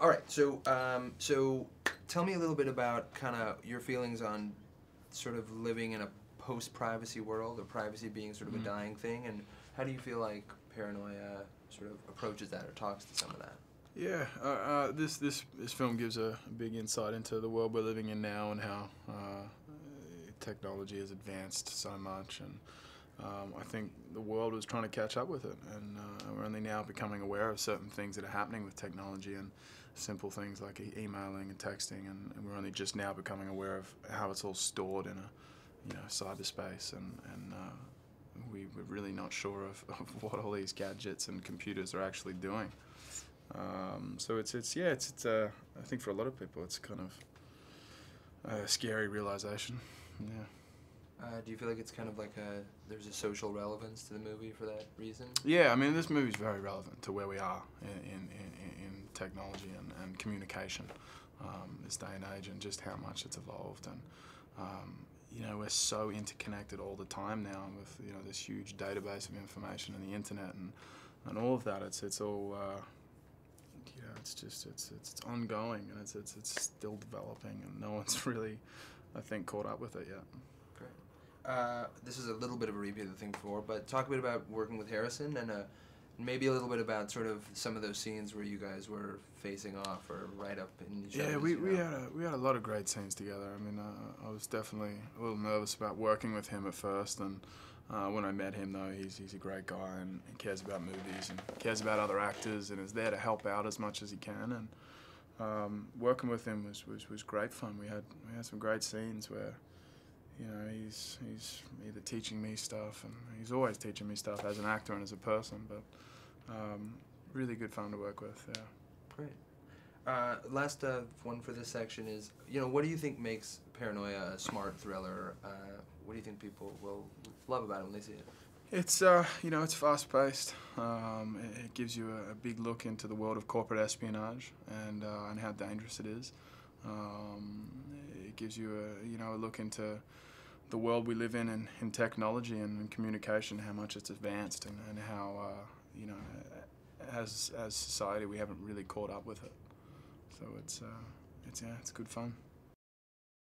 All right. So, um, so tell me a little bit about kind of your feelings on sort of living in a post-privacy world, or privacy being sort of Mhm. a dying thing, and how do you feel like paranoia sort of approaches that or talks to some of that? Yeah, uh, uh, this this this film gives a, a big insight into the world we're living in now and how uh, technology has advanced so much, and um, I think the world was trying to catch up with it, and uh, we're only now becoming aware of certain things that are happening with technology and simple things like e- emailing and texting, and, and we're only just now becoming aware of how it's all stored in a you know cyberspace, and and uh, we, we're really not sure of, of what all these gadgets and computers are actually doing. Um, so it's it's yeah it's it's uh, I think for a lot of people it's kind of a scary realization. Yeah. Uh, do you feel like it's kind of like a there's a social relevance to the movie for that reason? Yeah, I mean this movie is very relevant to where we are in in, in, in technology and, and communication um, this day and age, and just how much it's evolved. And um, you know we're so interconnected all the time now with you know this huge database of information and the internet and and all of that. It's it's all. Uh, you know, it's just it's, it's it's ongoing and it's it's it's still developing and no one's really, I think, caught up with it yet. Uh, this is a little bit of a repeat of the thing before, but talk a bit about working with Harrison and uh, maybe a little bit about sort of some of those scenes where you guys were facing off or right up in each other. Yeah, we, we know? had a we had a lot of great scenes together. I mean, uh, I was definitely a little nervous about working with him at first, and uh, when I met him, though, he's he's a great guy and he cares about movies and cares about other actors and is there to help out as much as he can. And um, working with him was, was, was great fun. We had we had some great scenes where. You know, he's he's either teaching me stuff, and he's always teaching me stuff as an actor and as a person. But um, really good fun to work with. Yeah. Great. Uh, last uh, one for this section is, you know, what do you think makes Paranoia a smart thriller? Uh, what do you think people will love about it when they see it? It's uh, you know, it's fast paced. Um, it, it gives you a, a big look into the world of corporate espionage and uh, and how dangerous it is. Um, it gives you a you know a look into the world we live in in, in technology and in communication, how much it's advanced and, and how uh, you know as as society we haven't really caught up with it. So it's uh, it's yeah, it's good fun.